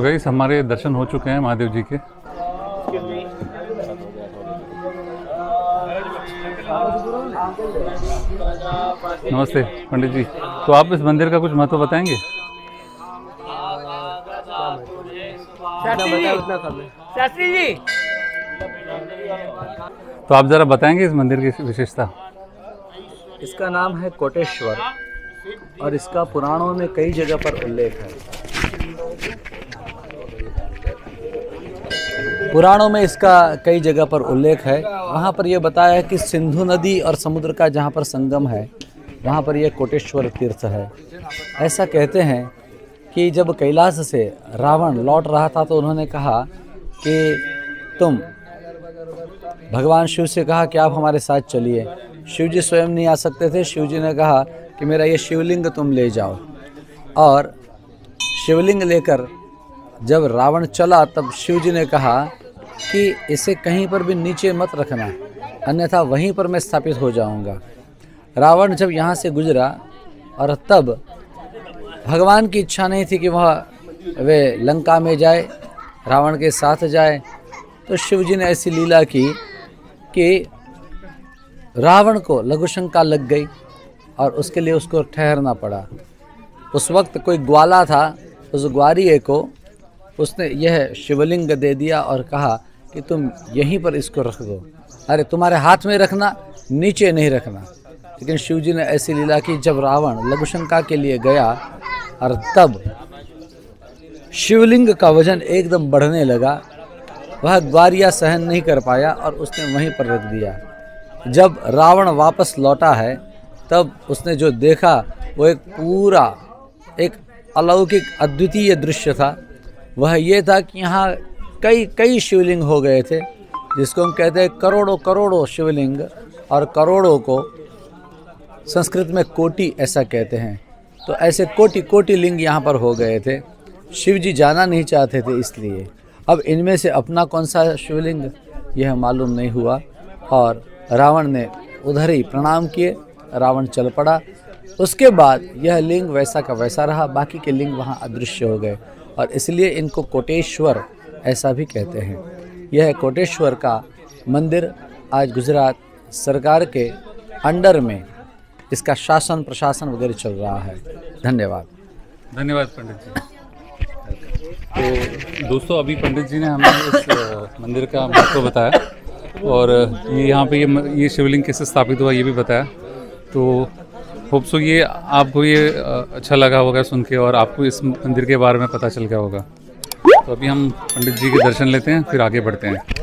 So guys हमारे दर्शन हो चुके हैं महादेव जी के। नमस्ते पंडित जी। तो आप इस मंदिर का कुछ महत्व बताएँगे? शास्त्री जी। तो आप ज़रा बताएँगे इस मंदिर की विशेषता। इसका नाम है कोटेश्वर और इसका पुराणों में कई जगह पर उल्लेख है। पुराणों में इसका कई जगह पर उल्लेख है। वहाँ पर यह बताया है कि सिंधु नदी और समुद्र का जहाँ पर संगम है, वहाँ पर यह कोटेश्वर तीर्थ है। ऐसा कहते हैं कि जब कैलाश से रावण लौट रहा था तो उन्होंने कहा कि तुम, भगवान शिव से कहा कि आप हमारे साथ चलिए। शिव जी स्वयं नहीं आ सकते थे। शिव जी ने कहा कि मेरा ये शिवलिंग तुम ले जाओ। और शिवलिंग लेकर जब रावण चला, तब शिव जी ने कहा कि इसे कहीं पर भी नीचे मत रखना, अन्यथा वहीं पर मैं स्थापित हो जाऊँगा। रावण जब यहाँ से गुजरा, और तब भगवान की इच्छा नहीं थी कि वह, वे लंका में जाए, रावण के साथ जाए तो शिव जी ने ऐसी लीला की कि रावण को लघुशंका लग गई, और उसके लिए उसको ठहरना पड़ा। उस वक्त कोई ग्वाला था, उस ग्वारिये को उसने यह शिवलिंग दे दिया और कहा कि तुम यहीं पर इसको रख दो। अरे तुम्हारे हाथ में रखना, नीचे नहीं रखना। लेकिन शिव जी ने ऐसी लीला की, जब रावण लघुशंका के लिए गया और तब शिवलिंग का वज़न एकदम बढ़ने लगा, वह ग्वारिया सहन नहीं कर पाया और उसने वहीं पर रख दिया। जब रावण वापस लौटा है, तब उसने जो देखा, वो एक पूरा, एक अलौकिक अद्वितीय दृश्य था। वह ये था कि यहाँ कई कई शिवलिंग हो गए थे, जिसको हम कहते हैं करोड़ों करोड़ों शिवलिंग, और करोड़ों को संस्कृत में कोटि ऐसा कहते हैं। तो ऐसे कोटि कोटि लिंग यहाँ पर हो गए थे। शिव जी जाना नहीं चाहते थे इसलिए। अब इनमें से अपना कौन सा शिवलिंग? यह मालूम नहीं हुआ, और रावण ने उधर ही प्रणाम किए, रावण चल पड़ा। उसके बाद यह लिंग वैसा का वैसा रहा, बाकी के लिंग वहाँ अदृश्य हो गए, और इसलिए इनको कोटेश्वर ऐसा भी कहते हैं। यह कोटेश्वर का मंदिर आज गुजरात सरकार के अंडर में इसका शासन, प्रशासन वगैरह चल रहा है। धन्यवाद। धन्यवाद पंडित जी। तो दोस्तों, अभी पंडित जी ने हमें इस मंदिर का महत्व बताया और ये यहाँ पे ये ये शिवलिंग कैसे स्थापित हुआ ये भी बताया। तो होप सो ये आपको ये अच्छा लगा होगा सुन के और आपको इस मंदिर के बारे में पता चल गया होगा। तो अभी हम पंडित जी के दर्शन लेते हैं फिर आगे बढ़ते हैं।